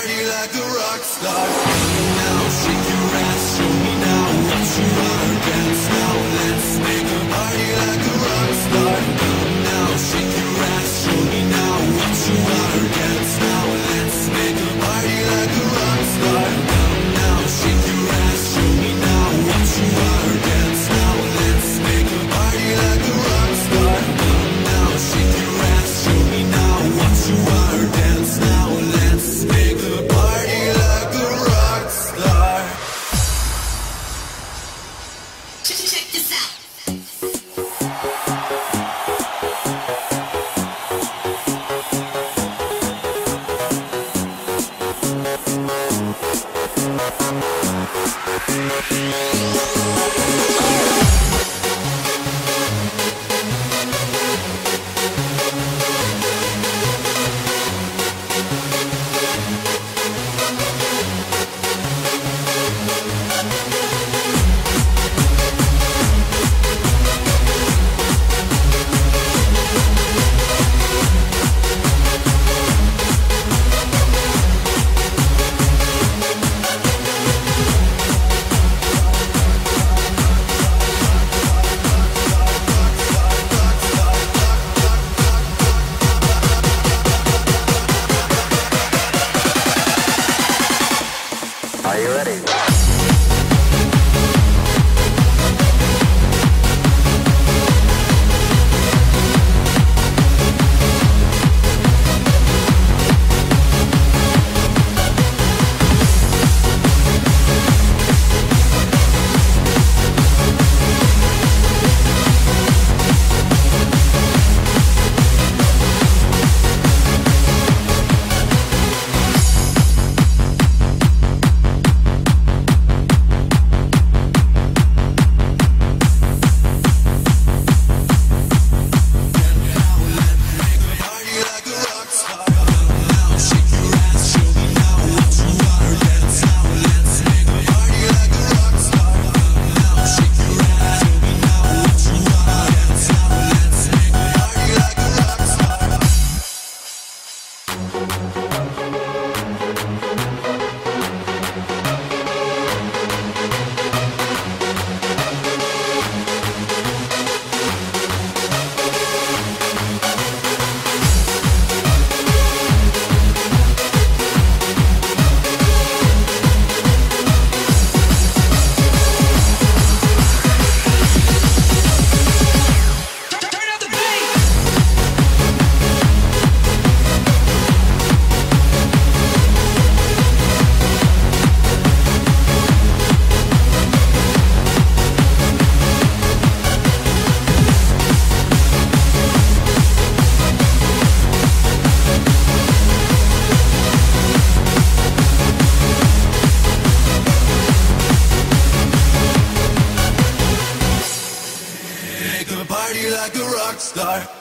party like a rock star. you ready? party like a rock star.